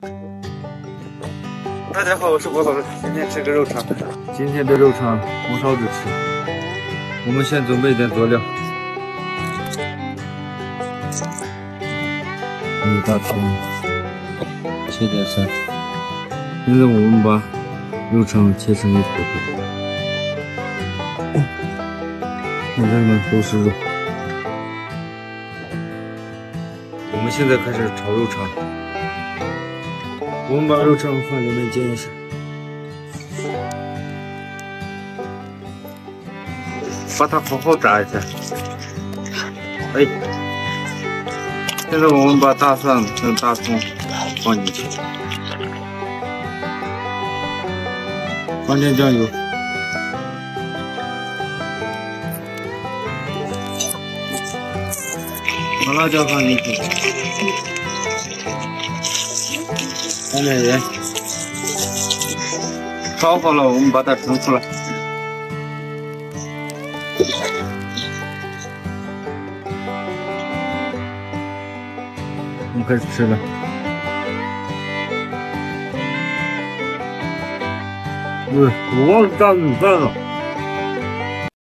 大家好，我是郭老师，今天吃个肉肠。今天的肉肠红烧着吃。我们先准备点佐料：一大葱，切点蒜。现在我们把肉肠切成一坨坨。看这们都是肉。我们现在开始炒肉肠。我们把肉肠放里面煎一下。把它好好炸一下。哎，现在我们把大蒜跟大葱放进去，放点酱油，把辣椒放进去，放点盐，炒好了，我们把它盛出来。我们开始吃了。嗯，我忘了炸米饭了。